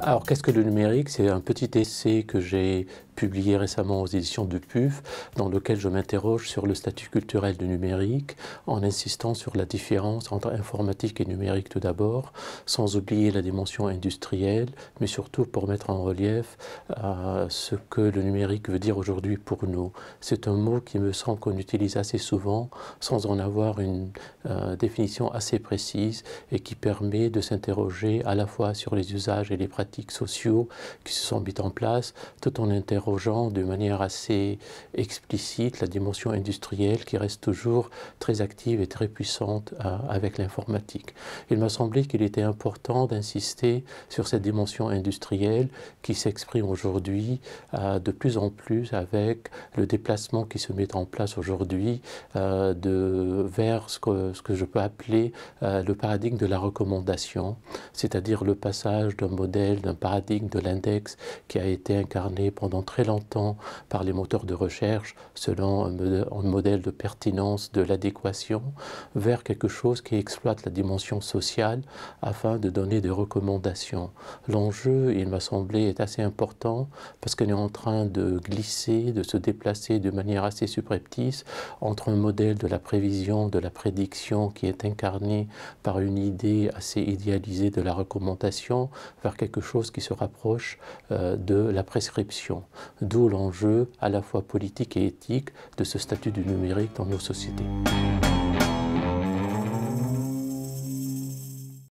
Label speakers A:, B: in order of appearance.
A: Alors, qu'est-ce que le numérique? C'est un petit essai que j'ai publié récemment aux éditions de PUF, dans lequel je m'interroge sur le statut culturel du numérique, en insistant sur la différence entre informatique et numérique tout d'abord, sans oublier la dimension industrielle, mais surtout pour mettre en relief euh, ce que le numérique veut dire aujourd'hui pour nous. C'est un mot qui me semble qu'on utilise assez souvent, sans en avoir une euh, définition assez précise, et qui permet de s'interroger à la fois sur les usages et les pratiques sociaux qui se sont mis en place, tout en interrogeant gens de manière assez explicite la dimension industrielle qui reste toujours très active et très puissante euh, avec l'informatique. Il m'a semblé qu'il était important d'insister sur cette dimension industrielle qui s'exprime aujourd'hui euh, de plus en plus avec le déplacement qui se met en place aujourd'hui euh, vers ce que, ce que, je peux appeler le paradigme de la recommandation, c'est-à-dire le passage d'un modèle, d'un paradigme de l'index qui a été incarné pendant très longtemps par les moteurs de recherche selon un modèle de pertinence de l'adéquation vers quelque chose qui exploite la dimension sociale afin de donner des recommandations. L'enjeu, il m'a semblé, est assez important parce qu'on est en train de glisser, de se déplacer de manière assez subreptice entre un modèle de la prévision, de la prédiction qui est incarné par une idée assez idéalisée de la recommandation vers quelque chose qui se rapproche euh, de la prescription d'où l'enjeu à la fois politique et éthique de ce statut du numérique dans nos sociétés.